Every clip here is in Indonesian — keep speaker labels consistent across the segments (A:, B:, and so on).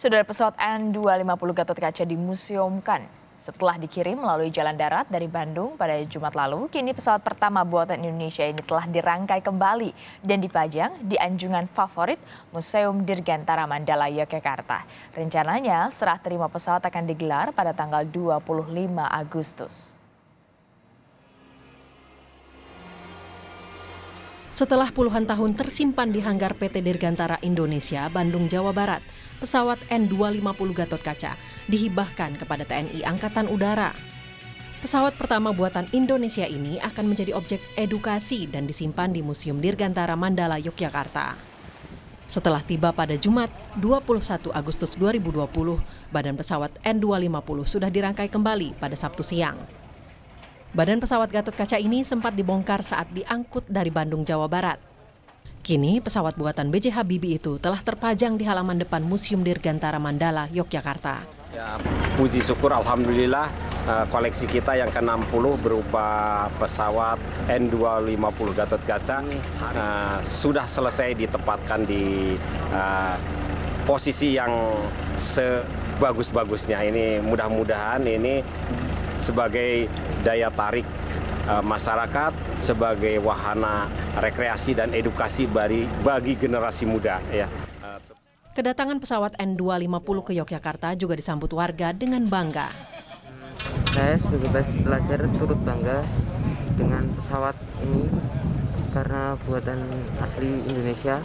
A: Saudara pesawat N250 Gatot Kaca dimuseumkan setelah dikirim melalui jalan darat dari Bandung pada Jumat lalu, kini pesawat pertama buatan Indonesia ini telah dirangkai kembali dan dipajang di anjungan favorit Museum Dirgantara Mandala Yogyakarta. Rencananya serah terima pesawat akan digelar pada tanggal 25 Agustus.
B: Setelah puluhan tahun tersimpan di hanggar PT Dirgantara Indonesia, Bandung, Jawa Barat, pesawat N250 Gatot Kaca dihibahkan kepada TNI Angkatan Udara. Pesawat pertama buatan Indonesia ini akan menjadi objek edukasi dan disimpan di Museum Dirgantara Mandala, Yogyakarta. Setelah tiba pada Jumat 21 Agustus 2020, badan pesawat N250 sudah dirangkai kembali pada Sabtu siang. Badan pesawat Gatot Kaca ini sempat dibongkar saat diangkut dari Bandung, Jawa Barat. Kini pesawat buatan BJ Habibie itu telah terpajang di halaman depan Museum Dirgantara Mandala, Yogyakarta.
C: Ya, puji syukur Alhamdulillah eh, koleksi kita yang ke-60 berupa pesawat N250 Gatot Kaca uh, sudah selesai ditempatkan di uh, posisi yang sebagus-bagusnya. Ini mudah-mudahan ini sebagai daya tarik uh, masyarakat, sebagai wahana rekreasi dan edukasi bagi, bagi generasi muda. Ya.
B: Kedatangan pesawat N250 ke Yogyakarta juga disambut warga dengan bangga.
D: Saya sebagai pelajar turut bangga dengan pesawat ini karena buatan asli Indonesia.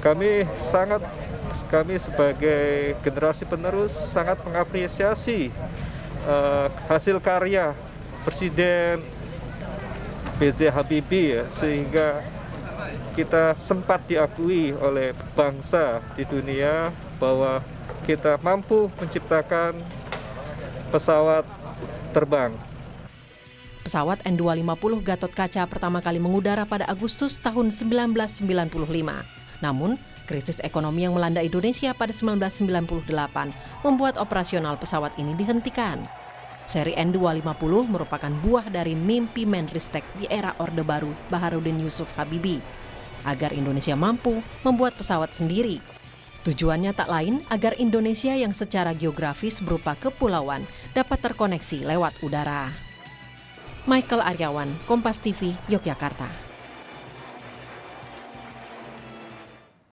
E: Kami sangat kami sebagai generasi penerus sangat mengapresiasi uh, hasil karya Presiden BJ Habibie ya, sehingga kita sempat diakui oleh bangsa di dunia bahwa kita mampu menciptakan pesawat terbang.
B: Pesawat N250 Gatot Kaca pertama kali mengudara pada Agustus tahun 1995. Namun, krisis ekonomi yang melanda Indonesia pada 1998 membuat operasional pesawat ini dihentikan. Seri N250 merupakan buah dari mimpi Menristek di era Orde Baru Baharudin Yusuf Habibie agar Indonesia mampu membuat pesawat sendiri. Tujuannya tak lain agar Indonesia yang secara geografis berupa kepulauan dapat terkoneksi lewat udara. Michael Aryawan, Kompas TV, Yogyakarta.